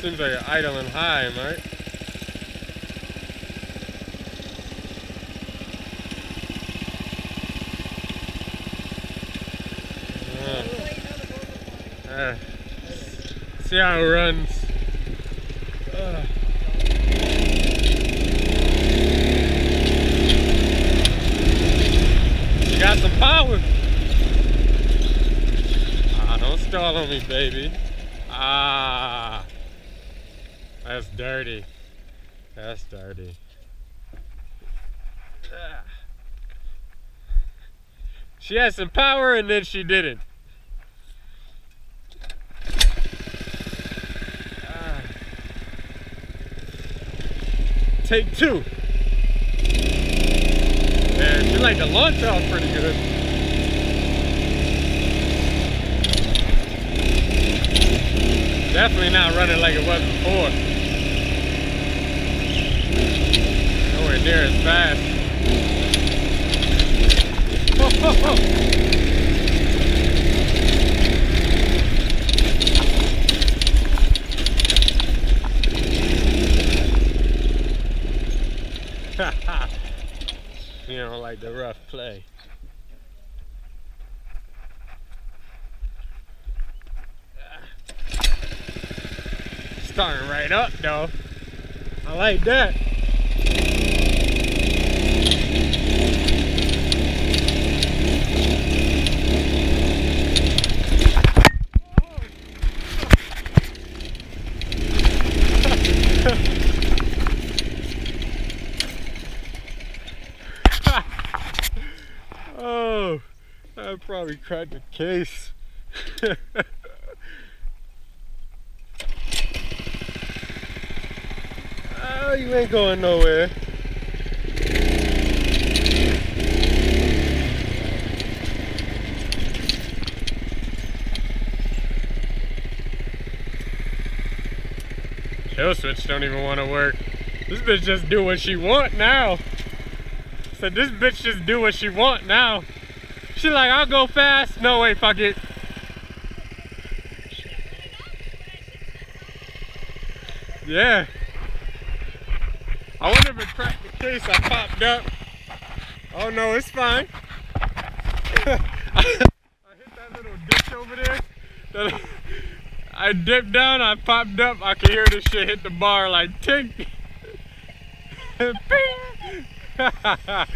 seems like an idling high, right? Uh, uh, see how it runs. You got some power. Ah, don't stall on me, baby. Ah, that's dirty. That's dirty. She had some power and then she didn't. Take two. Man, she like the launch off pretty good. Definitely not running like it was before. Near as fast. you don't like the rough play. Starting right up though. I like that. Oh, I probably cracked the case. oh, you ain't going nowhere. Kill switch don't even want to work. This bitch just do what she want now. Said this bitch just do what she want now. She like, I'll go fast. No way, fuck it. Yeah. I wonder if it cracked the case I popped up. Oh no, it's fine. I hit that little ditch over there. I dipped down, I popped up, I could hear this shit hit the bar like tick. Ping!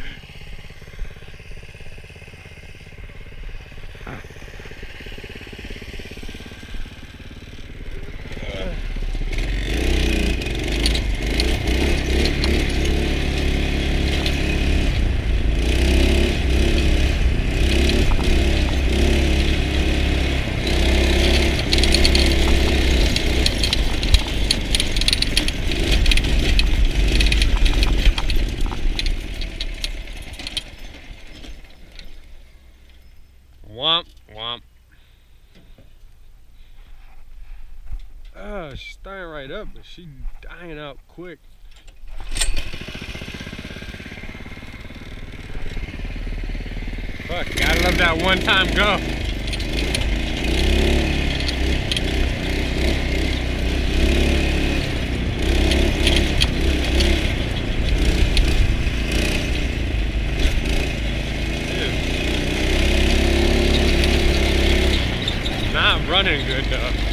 Womp, womp. Oh, she's starting right up, but she's dying out quick. Fuck, gotta love that one time go. Not running good though.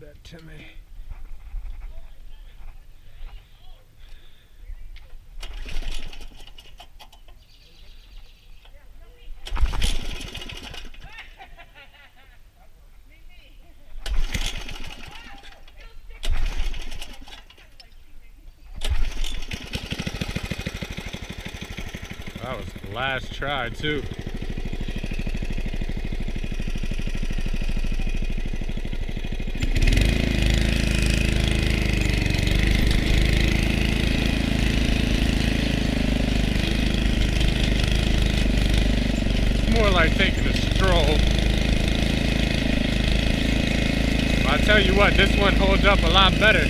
That to me. That was the last try too. Tell you what, this one holds up a lot better.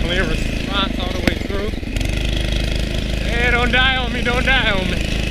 Clear response all the way through. Hey, don't die on me, don't die on me.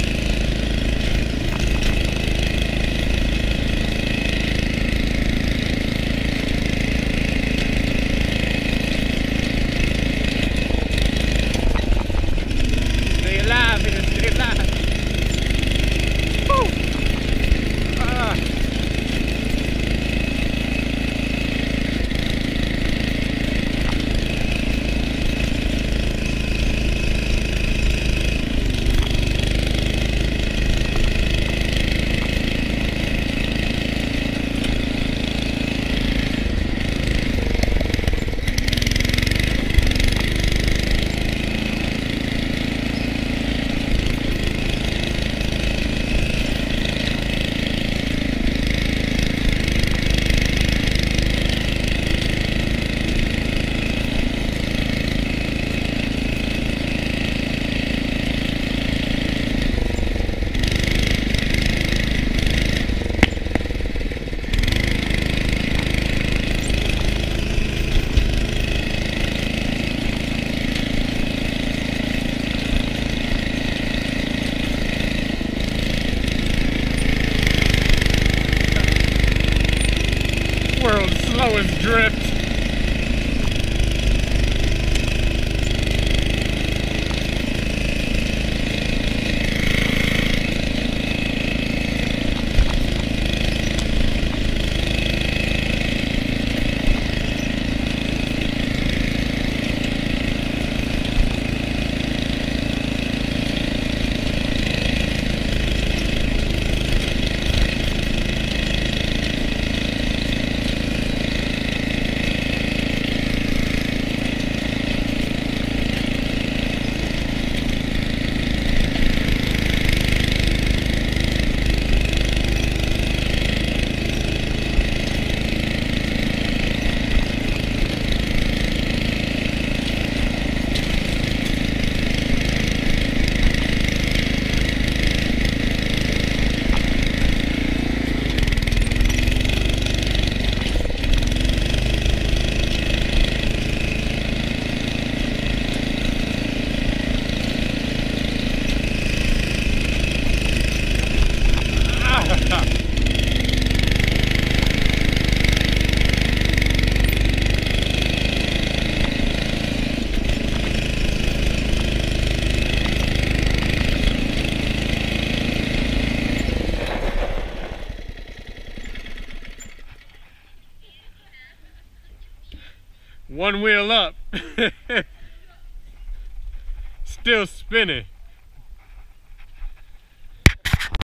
One wheel up. Still spinning.